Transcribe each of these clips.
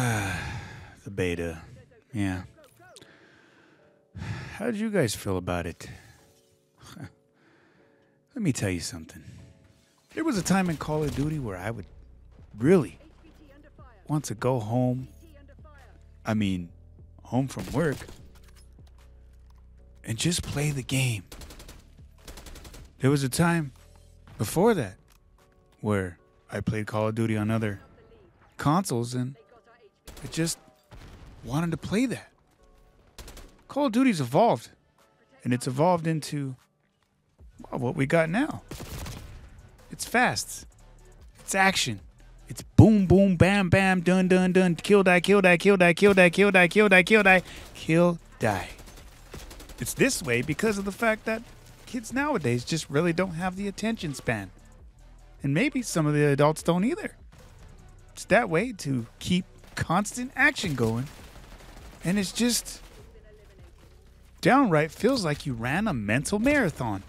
beta. Yeah. How did you guys feel about it? Let me tell you something. There was a time in Call of Duty where I would really want to go home. I mean, home from work and just play the game. There was a time before that where I played Call of Duty on other consoles and I just wanted to play that. Call of Duty's evolved and it's evolved into well, what we got now. It's fast. It's action. It's boom, boom, bam, bam, dun, dun, dun, kill, die, kill, die, kill, die, kill, die, kill, die, kill, die, kill, die, kill, die. It's this way because of the fact that kids nowadays just really don't have the attention span. And maybe some of the adults don't either. It's that way to keep constant action going. And it's just downright feels like you ran a mental marathon.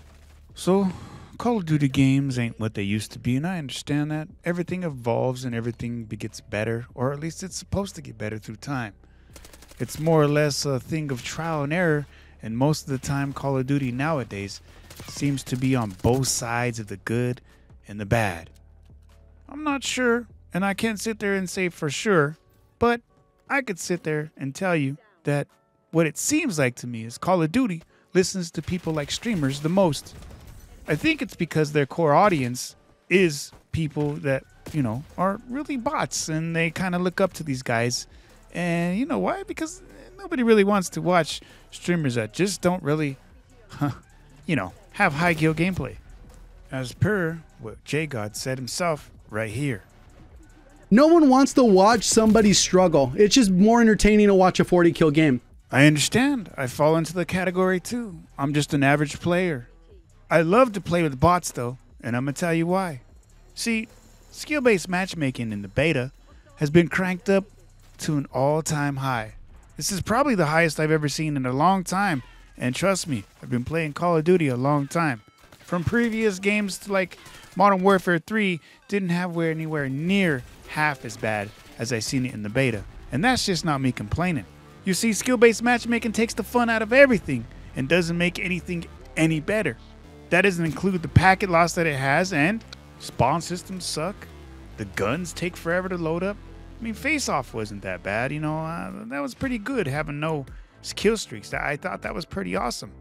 So, Call of Duty games ain't what they used to be, and I understand that. Everything evolves and everything gets better, or at least it's supposed to get better through time. It's more or less a thing of trial and error, and most of the time, Call of Duty nowadays seems to be on both sides of the good and the bad. I'm not sure, and I can't sit there and say for sure, but I could sit there and tell you that what it seems like to me is Call of Duty listens to people like streamers the most. I think it's because their core audience is people that, you know, are really bots and they kind of look up to these guys. And you know why? Because nobody really wants to watch streamers that just don't really, huh, you know, have high kill gameplay. As per what J God said himself right here. No one wants to watch somebody struggle. It's just more entertaining to watch a 40 kill game. I understand. I fall into the category too. I'm just an average player. I love to play with bots though, and I'm gonna tell you why. See, skill based matchmaking in the beta has been cranked up to an all time high. This is probably the highest I've ever seen in a long time, and trust me, I've been playing Call of Duty a long time. From previous games to like Modern Warfare 3 didn't have anywhere near half as bad as I seen it in the beta. And that's just not me complaining. You see, skill based matchmaking takes the fun out of everything and doesn't make anything any better. That doesn't include the packet loss that it has, and spawn systems suck. The guns take forever to load up. I mean, Face Off wasn't that bad, you know. Uh, that was pretty good having no skill streaks. I thought that was pretty awesome.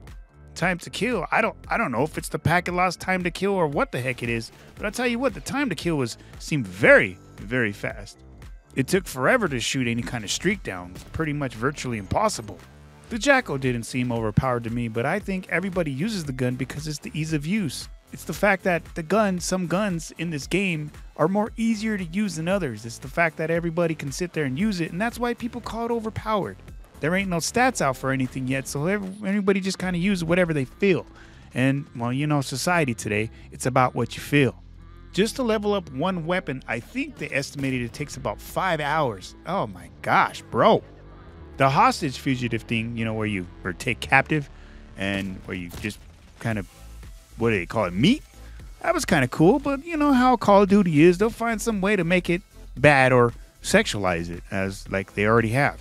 Time to kill. I don't. I don't know if it's the packet loss time to kill or what the heck it is. But I'll tell you what, the time to kill was seemed very, very fast. It took forever to shoot any kind of streak down. Pretty much virtually impossible. The Jackal didn't seem overpowered to me, but I think everybody uses the gun because it's the ease of use. It's the fact that the gun, some guns in this game, are more easier to use than others. It's the fact that everybody can sit there and use it, and that's why people call it overpowered. There ain't no stats out for anything yet, so everybody just kind of uses whatever they feel. And, well, you know, society today, it's about what you feel. Just to level up one weapon, I think they estimated it takes about five hours. Oh my gosh, bro. The hostage fugitive thing, you know, where you are take captive and where you just kind of, what do they call it, meat? That was kind of cool, but you know how Call of Duty is. They'll find some way to make it bad or sexualize it, as like they already have.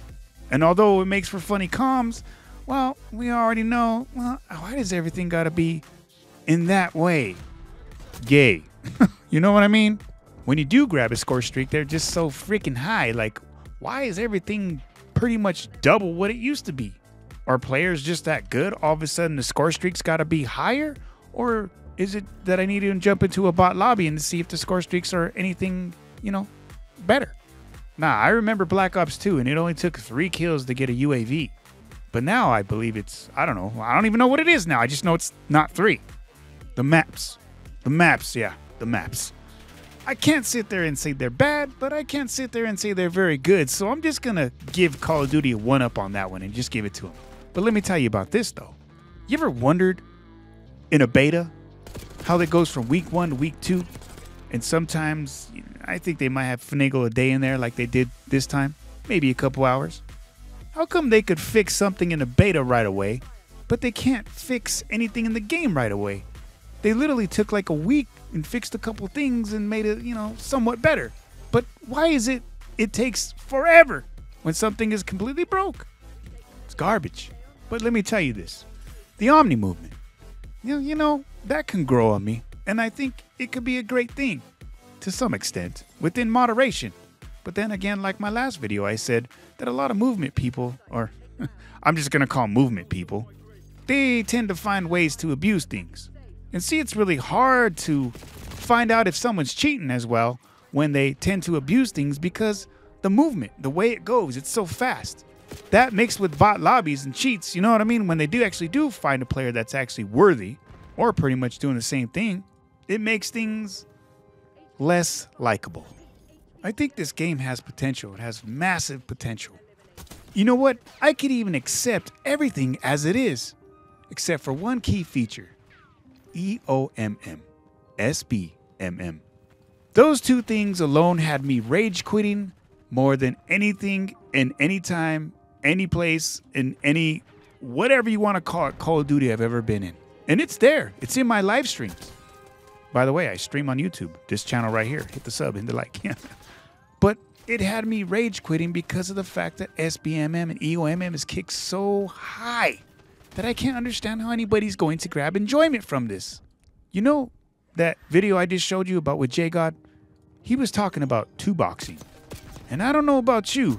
And although it makes for funny comms, well, we already know, well, why does everything got to be in that way? Gay. you know what I mean? When you do grab a score streak, they're just so freaking high. Like, why is everything pretty much double what it used to be? Are players just that good? All of a sudden, the score streaks got to be higher? Or is it that I need to jump into a bot lobby and see if the score streaks are anything, you know, better? Nah, I remember Black Ops 2, and it only took three kills to get a UAV. But now I believe it's, I don't know, I don't even know what it is now. I just know it's not three. The maps. The maps, yeah, the maps. I can't sit there and say they're bad, but I can't sit there and say they're very good. So I'm just gonna give Call of Duty a one up on that one and just give it to them. But let me tell you about this though. You ever wondered in a beta how that goes from week one to week two? And sometimes I think they might have finagle a day in there like they did this time, maybe a couple hours. How come they could fix something in a beta right away, but they can't fix anything in the game right away? They literally took like a week and fixed a couple things and made it, you know, somewhat better. But why is it it takes forever when something is completely broke. It's garbage. But let me tell you this the Omni movement, you know, you know, that can grow on me, and I think it could be a great thing to some extent within moderation. But then again, like my last video, I said that a lot of movement people, or I'm just gonna call movement people, they tend to find ways to abuse things. And see, it's really hard to find out if someone's cheating as well when they tend to abuse things because the movement, the way it goes, it's so fast. That mixed with bot lobbies and cheats, you know what I mean? When they do actually do find a player that's actually worthy or pretty much doing the same thing, it makes things less likable. I think this game has potential. It has massive potential. You know what? I could even accept everything as it is, except for one key feature E O M M, S B M M. Those two things alone had me rage quitting more than anything in any time, any place, in any whatever you want to call it Call of Duty I've ever been in. And it's there, it's in my live streams. By the way, I stream on YouTube, this channel right here. Hit the sub, hit the like. but it had me rage quitting because of the fact that SBMM and EOMM is kicked so high that I can't understand how anybody's going to grab enjoyment from this. You know that video I just showed you about with J God? He was talking about two boxing. And I don't know about you,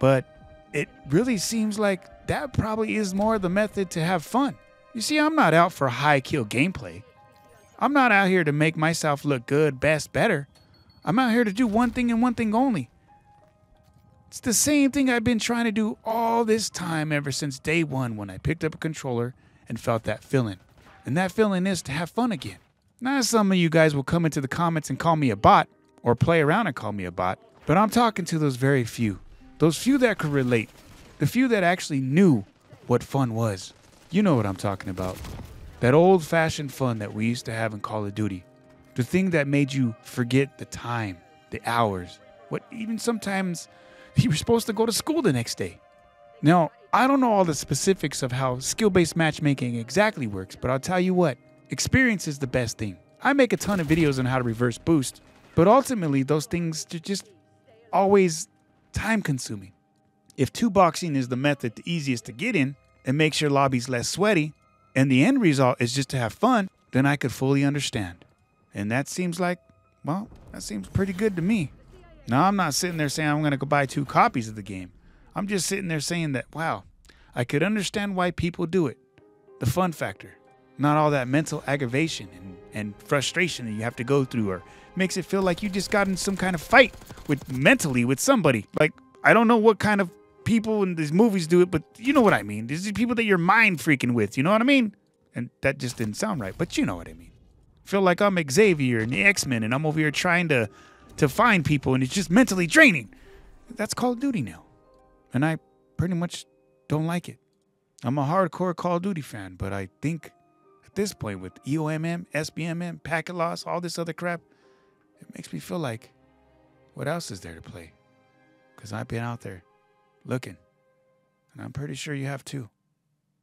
but it really seems like that probably is more the method to have fun. You see, I'm not out for high kill gameplay. I'm not out here to make myself look good, best, better. I'm out here to do one thing and one thing only. It's the same thing I've been trying to do all this time ever since day one when I picked up a controller and felt that feeling. And that feeling is to have fun again. Now, some of you guys will come into the comments and call me a bot, or play around and call me a bot, but I'm talking to those very few. Those few that could relate. The few that actually knew what fun was. You know what I'm talking about. That old fashioned fun that we used to have in Call of Duty. The thing that made you forget the time, the hours, what even sometimes you were supposed to go to school the next day. Now, I don't know all the specifics of how skill based matchmaking exactly works, but I'll tell you what experience is the best thing. I make a ton of videos on how to reverse boost, but ultimately, those things are just always time consuming. If two boxing is the method the easiest to get in and makes your lobbies less sweaty, and the end result is just to have fun, then I could fully understand. And that seems like, well, that seems pretty good to me. Now, I'm not sitting there saying I'm going to go buy two copies of the game. I'm just sitting there saying that, wow, I could understand why people do it. The fun factor, not all that mental aggravation and, and frustration that you have to go through or makes it feel like you just got in some kind of fight with mentally with somebody. Like, I don't know what kind of people in these movies do it, but you know what I mean. These are people that you're mind freaking with. You know what I mean? And that just didn't sound right, but you know what I mean. feel like I'm Xavier and the X Men, and I'm over here trying to to find people, and it's just mentally draining. That's Call of Duty now, and I pretty much don't like it. I'm a hardcore Call of Duty fan, but I think at this point with EOMM, SBMM, packet loss, all this other crap, it makes me feel like what else is there to play? Because I've been out there looking. And I'm pretty sure you have too.